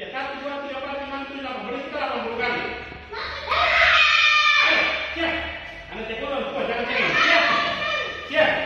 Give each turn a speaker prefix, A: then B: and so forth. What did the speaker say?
A: Ya satu, dua, tiga, empat, lima, enam, tujuh, delapan. Boleh kita delapan puluh kali. Ayo, siap. Anak jangan cengeng. Siap, siap.